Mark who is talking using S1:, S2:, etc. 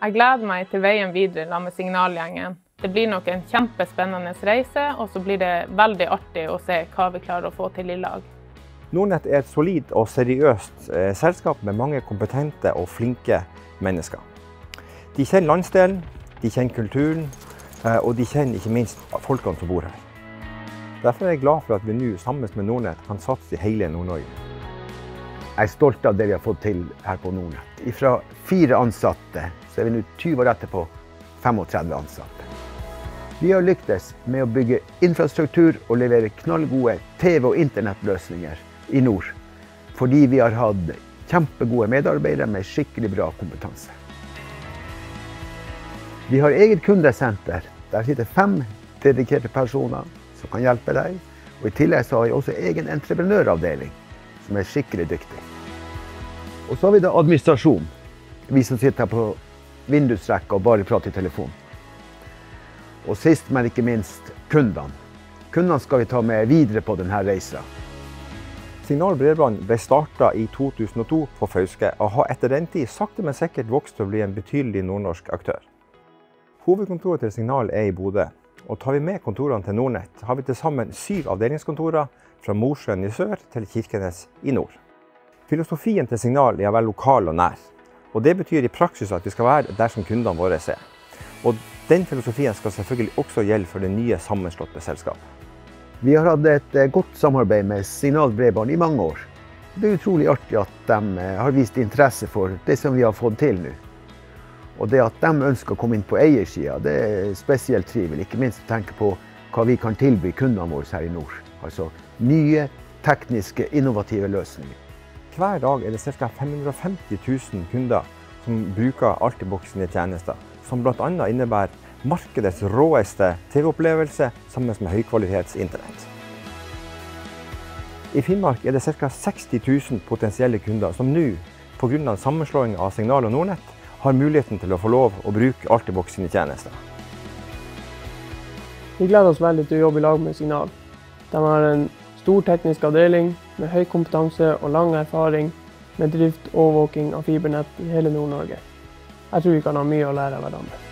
S1: Jeg gleder meg til veien videre sammen med signalgjengen. Det blir nok en kjempespennende reise, og så blir det veldig artig å se hva vi klarer å få til i lag.
S2: Nordnett er et solid og seriøst eh, selskap med mange kompetente og flinke mennesker. De kjenner landsdelen, de kjenner kulturen, eh, og de kjenner ikke minst folkene som bor her. Derfor er jeg glad for at vi nå sammen med Nordnett kan satse i hele Nord-Norge.
S3: Jeg er stolt av det vi har fått til her på Nordnett. Fra fire ansatte så er vi nå 20 år etterpå 35 ansatte. Vi har lyktes med å bygge infrastruktur og levere knallgode TV- og internettløsninger i nord. Fordi vi har hatt kjempegode medarbeidere med skikkelig bra kompetanse. Vi har eget kundesenter. Der sitter fem dedikerte personer som kan hjelpe deg. Og I tillegg har vi også egen entreprenøravdeling som er skikkelig dyktig. Og så har vi da administrasjon. Vi som sitter her på vindusrekka og bare prater i telefon. Og sist, men ikke minst, kundene. Kundene skal vi ta med videre på denne reisa.
S2: Signal Bredbånd ble starta i 2002 på Fauske, og har etter den tid sakte, men sikkert vokst til å bli en betydelig nordnorsk aktør. Hovedkontoret til Signal er i Bodø, og tar vi med kontorene til Nordnett, har vi til sammen syv avdelingskontorer fra Mosjøen i sør til Kirkenes i nord. Filosofien til Signal er å være lokal og nær. Og Det betyr i praksis at vi skal være der som kundene våre er. Og Den filosofien skal selvfølgelig også gjelde for det nye sammenslåtte selskapet.
S3: Vi har hatt et eh, godt samarbeid med Signal Bredbånd i mange år. Det er utrolig artig at de eh, har vist interesse for det som vi har fått til nå. Og det at de ønsker å komme inn på eiersida, det er spesielt trivelig. Ikke minst å tenke på hva vi kan tilby kundene våre her i nord. Altså nye, tekniske, innovative løsninger.
S2: Hver dag er det ca. 550 000 kunder som bruker Altibox sine tjenester, som bl.a. innebærer markedets råeste TV-opplevelse sammen med høykvalitets internett. I Finnmark er det ca. 60 000 potensielle kunder som nå, pga. sammenslåing av Signal og Nordnett, har muligheten til å få lov å bruke Altibox sine tjenester.
S4: Vi gleder oss veldig til å jobbe i lag med Signal. De har en stor teknisk avdeling med høy kompetanse og lang erfaring med drift og overvåking av fibernett i hele Nord-Norge. Jeg tror vi kan ha mye å lære av hverandre.